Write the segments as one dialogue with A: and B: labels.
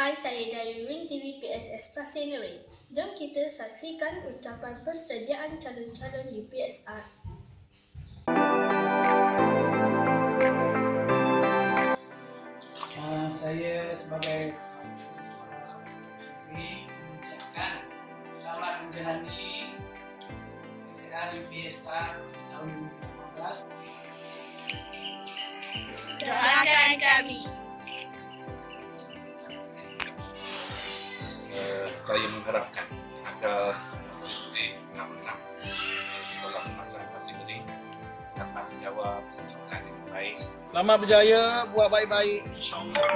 A: Hai, saya dari Ring TV PSS Pasir Nering. Jom kita saksikan ucapan persediaan calon-calon di PSR.
B: Uh, saya sebagai ini mengucapkan selamat menjalani PSR di PSR tahun 2018.
C: Saya mengharapkan agar semua murid enam-enam uh, sekolah masa pasir beri dapat menjawab soalan dengan baik.
D: Selamat berjaya, buat baik-baik insyaAllah.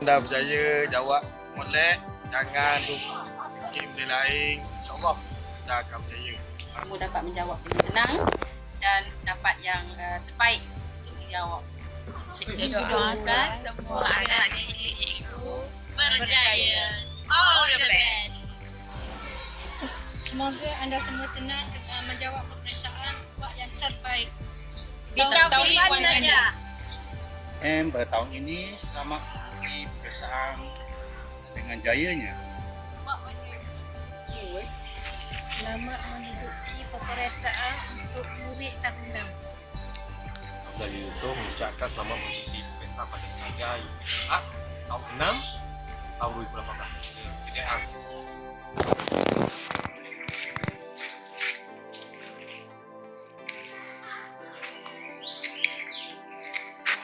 D: Anda berjaya, jawab molek, jangan lupa game dia lain. InsyaAllah anda akan berjaya.
E: kamu dapat menjawab dengan tenang dan dapat yang uh, terbaik untuk dijawab.
F: Kita doakan semua anak didik cikgu berjaya. All the best.
E: Semoga anda semua tenang uh, menjawab peperiksaan buat yang terbaik.
F: Bintang Taufan saja.
G: Dan pada tahun ini selamat di peperiksaan dengan jayanya.
E: Selamat menduduki peperiksaan untuk murid tahun 6.
C: Abdul Yusof mengucapkan selamat mengikuti pesta pada sebagai PSR tahun 6 tahun 2018. PDR.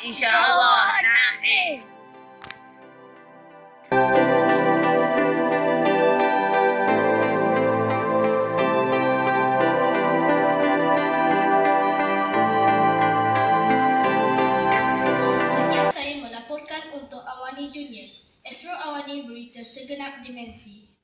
F: InsyaAllah. Amin.
A: Sekian saya melaporkan untuk Awani Junior. Astro Awani berita segenap dimensi.